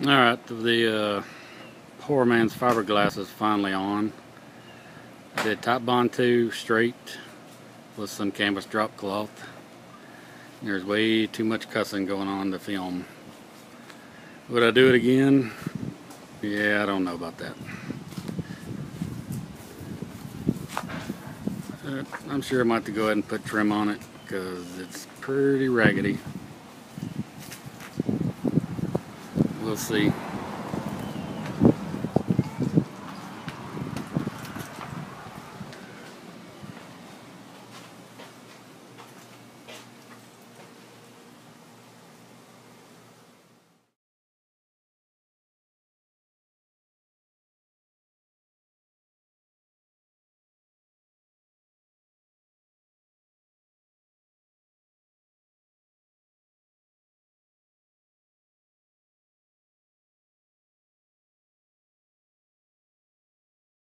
Alright, the uh, poor man's fiberglass is finally on. I did bond 2 straight with some canvas drop cloth. There's way too much cussing going on to film. Would I do it again? Yeah, I don't know about that. Uh, I'm sure I might have to go ahead and put trim on it because it's pretty raggedy. We'll see.